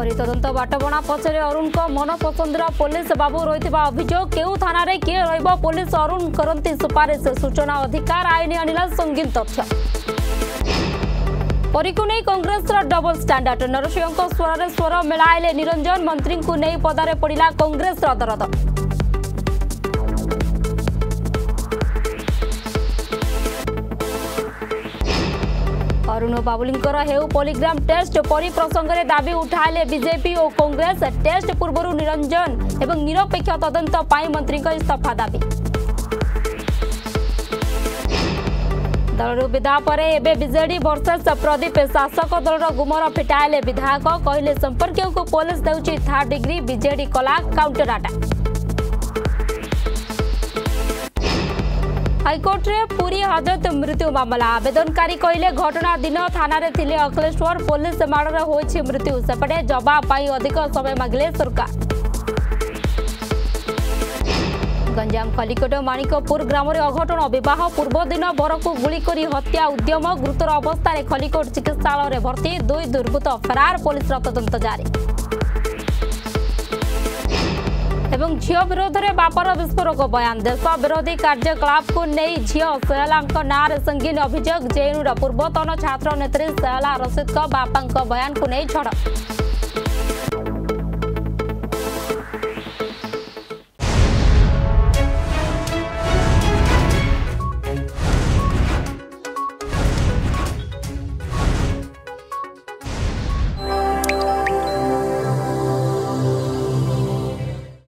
त बाटबणा पछेर अरुणको मनपसन्दर पोलिस बाबु के रहबो पुलिस अरुण करंती सुपारिस सूचना अधिकार आइन आण सङ्गीन तथ्य परिकुने कांग्रेस रा डबल स्टान्डर्ड नरसिंहको स्वरले स्वर निरंजन निरञ्जन को न पदारे पडिला कांग्रेस रा दरद अरुण बाबुलीको हे पलिग्राम टेस्ट परिप्रसंग परिप्रसङ्गर दाबी उठाइले विजेपि कङ्ग्रेस टेस्ट पूर्व निरंजन ए निरपेक्ष तदन्त मन्त्रीको इसफा दाबी दल विधा परे विजेडिस प्रदीप शासक दल र गुमर फिटाइले विधायक संपर्क को पुलिस दे थर्ड डिग्री विजेडि कला काउंटर आटा হাইকোর্টে পুরী হাজত মৃত্যু মামলা আবেদনকারী কহিলে ঘটনা দিন থানার লে অখিলেশ্বর পুলিশ মাড়ে হয়েছে মৃত্যু সেপটে জবাব পাই অধিক সময় মাগিলে সরকার গঞ্জাম খলিকোট মাণিকপুর গ্রামে অঘটন বহ পূর্ব দিন বরকু গুলি করে হত্যা উদ্যম গুরুতর অবস্থায় খলিকোট চিকিৎসালয়ে ভর্তি দুই দুর্বৃত্ত ফেরার পুলিশর তদন্ত জারি ଏବଂ ଝିଅ ବିରୋଧରେ ବାପାର ବିସ୍ଫୋରକ ବୟାନ ଦେଶ ବିରୋଧୀ କାର୍ଯ୍ୟକଳାପକୁ ନେଇ ଝିଅ ସେହଲାଙ୍କ ନାଁରେ ସଙ୍ଗୀନ ଅଭିଯୋଗ ଜେଏନ୍ୟୁର ପୂର୍ବତନ ଛାତ୍ର ନେତ୍ରୀ ସେହଲା ରସିଦଙ୍କ ବାପାଙ୍କ ବୟାନକୁ ନେଇ ଝଡ଼